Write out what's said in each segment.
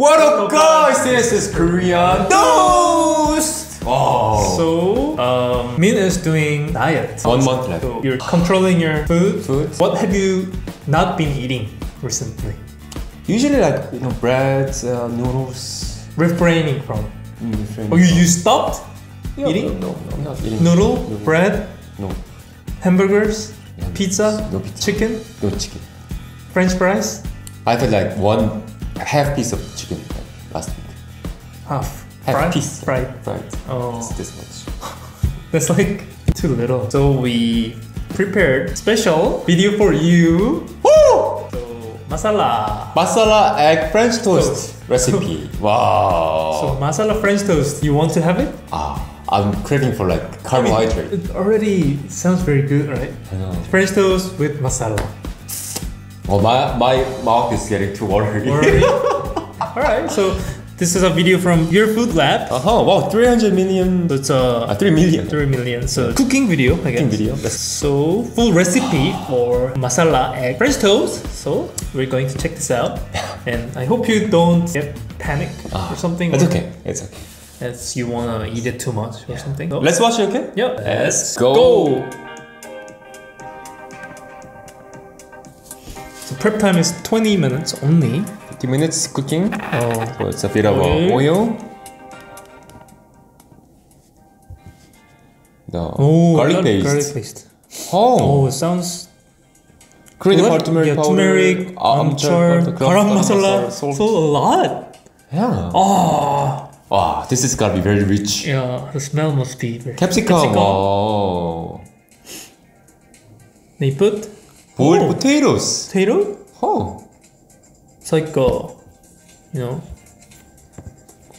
What up, guys? This is Korean Dost. Oh. So, um, Min is doing diet. One month left. So you're controlling your food. Food. What have you not been eating recently? Usually like you know bread, uh, noodles. Refraining from. Mm, different- Oh, you, you stopped Yeah, eating? No, no, I'm not eating. noodle, Noodle. bread, No, hamburgers, Yeah, pizza, no pizza. chicken, no chicken. French fries, I had like one half piece of chicken like, last week. half. Half fried? piece. Fried. Fried. Oh, It's this much. that's like too little. So we prepared special video for you. Woo! So masala. Masala egg French toast recipe. Wow. So masala French toast. You want to have it? ah, I'm craving for like carbohydrate. It already sounds very good, right? I know. French toast with masala. Oh, my my mouth is getting too watery. Already? Alright, so this is a video from Your Food Lab. Uh huh. Wow, 300 million. So it's Uh, a 3 million. 3 million. So cooking video, I guess. Cooking video. So full recipe for masala egg French toast. So we're going to check this out. And I hope you don't get panic or something. It's okay. It's okay. As you wanna eat it too much or something. So, Let's watch it, okay? yeah, Let's let's go. go. Prep time is 20 minutes only. 50 minutes cooking. Oh, So it's a bit of Oil. The oh garlic gar- paste. Garlic paste. Oh, Oh, it sounds Korean what? part turmeric yeah, powder. turmeric, powder, garam masala. So a lot. yeah. Oh, Wow, this is gonna be very rich. yeah. The smell must be very. Capsicum. Oh. They put boiled oh. potatoes. Potato? Oh. It's like, a, you know.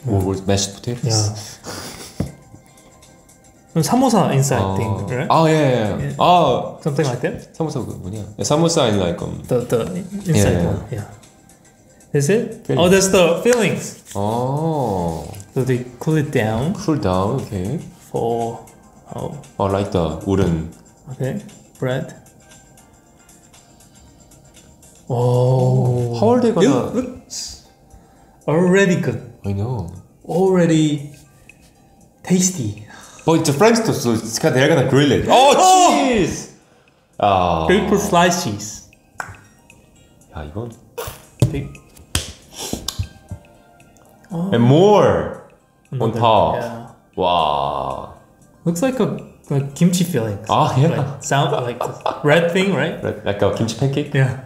What was mashed potatoes? Yeah. samosa inside thing, right? Oh yeah, yeah. yeah. Oh, something like that. Samosa, yeah. samosa and like um. The the inside yeah, one, yeah. Is it? Oh, that's the fillings. Oh. So they cool it down. Cool down, okay. For oh. Oh, like the wooden. Okay, bread. Oh, How are they gonna? Look, looks already good. I know. Already tasty. But it's a French toast, so it's kind they're gonna grill it. Oh, cheese! 아, They put sliced cheese. 야 이건 Big. and more on Another- top. Yeah. 와, Looks like a like kimchi filling. 아 yeah, Like sound like the red thing, right? like, like a kimchi pancake. Yeah.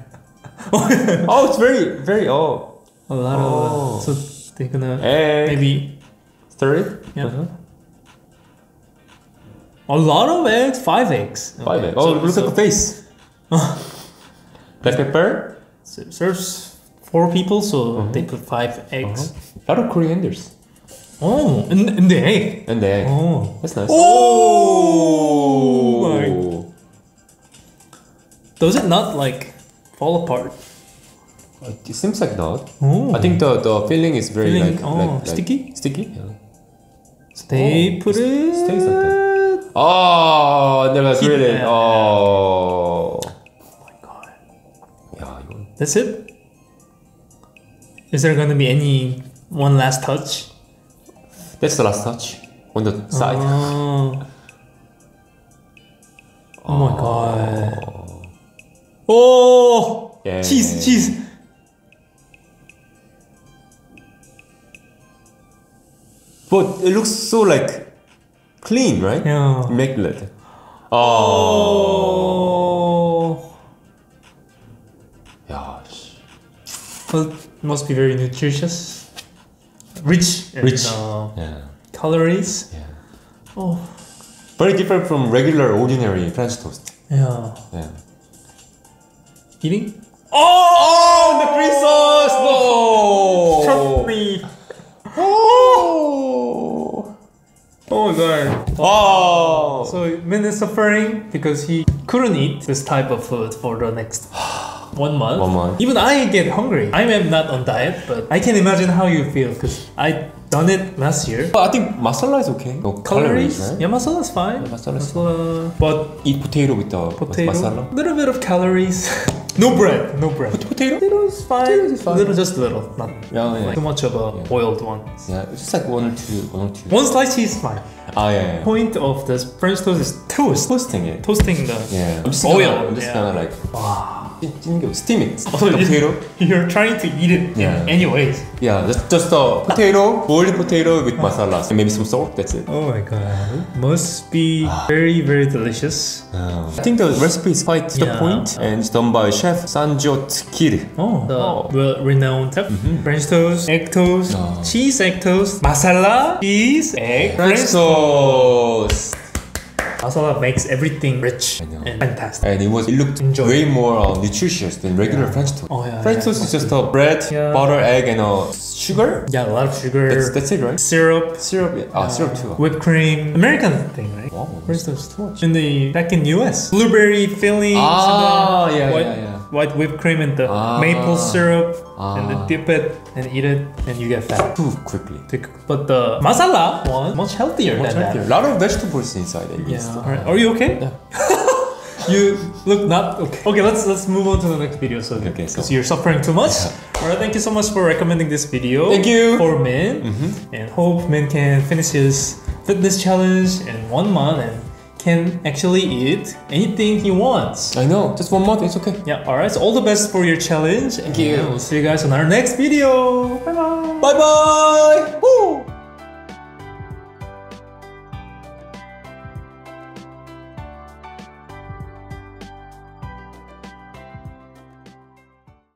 Oh, it's very, very oh, A lot Oh. of so they're gonna egg. maybe stir it. Yeah. Uh-huh. a lot of eggs, five eggs. Five Okay, egg. Oh, so- look so at the face. Black pepper. s- serves four people, so Mm-hmm. they put five eggs. A lot of corianders. Oh, in, in the egg. And the egg. Oh, That's nice. Oh my. does it not like fall apart? It seems like not. Oh, I think the, the filling is very Filling, like, oh, like, like sticky? Sticky. Yeah. so they Oh, put it. stays like that. Oh, never Keep- it. Oh. Oh my god, Yeah, 이건 that's it. Is there gonna be any one last touch? That's the last touch on the side. Oh, oh my god. Oh. Oh, Yeah. cheese, cheese. But it looks so like clean, right? Yeah. Immaculate. Oh. Oh. Yeah. 씨. Well, must be very nutritious. Rich. in, Rich. uh, Yeah. calories. Yeah. Oh. Very different from regular ordinary French toast. Yeah. Yeah. Eating? Oh! oh, the green sauce! No! Chutney. Oh! Oh my god. Oh! So Min is suffering because he couldn't eat this type of food for the next one month. One month. Even I get hungry. I am not on diet, but I can imagine how you feel because I done it last year. But I think masala is okay. No calories, Calories? right? Yeah, masala is fine. Yeah, masala is Masala, but Eat potato with the potato, masala. little bit of calories. No bread, no bread. Potato? Potatoes fine. Potatoes is fine. Little, just a little, not Yeah, yeah. too much of a boiled one. Yeah, it's just like one or two, one or two. One slice is fine. Ah, yeah, yeah. Point of this French toast is toast. Toasting it. Toasting the Yeah. I'm just oil. Gonna, I'm just yeah. gonna like Wow. 찌는 steaming. Potato. You're trying to eat it yeah. anyways. Yeah, just just a potato, boiled potato with masala, and maybe some salt. That's it. Oh my god, must be very very delicious. Oh. I think the recipe is quite yeah. the point and it's done by chef Sanjyot Keer. Oh, the oh. well-renowned chef. Mm-hmm. French toast, egg toast, oh. cheese egg toast, masala, cheese, egg, French, French toast. toast. Masala makes everything rich and fantastic. And it was it looked Enjoy. way more uh, nutritious than regular French toast. Oh, yeah, French yeah. toast is just a bread, Yeah. butter, egg, and uh, sugar. Yeah, a lot of sugar, That's that's it, right? syrup, Syrup, yeah. ah, syrup too. whipped cream. American thing, right? Wow. French toast too much. In the back in US, blueberry filling. Ah, yeah, yeah, yeah. White whipped cream and the Ah. maple syrup, and then Ah. dip it and eat it, and you get fat. Too quickly. But the masala one much healthier Much than healthier. that. A lot of vegetables inside at Yeah. least. Alright. Are you okay? Yeah. you look not okay. Okay, let's let's move on to the next video. So, Okay, so- because you're suffering too much. Alright, thank you so much for recommending this video. Thank you. for Min, and hope Min can finish his fitness challenge in one month and can actually eat anything he wants. I know. Just one month. It's okay. Yeah. Alright. So all the best for your challenge. Thank you. We'll see you guys on our next video. Bye bye. Bye bye.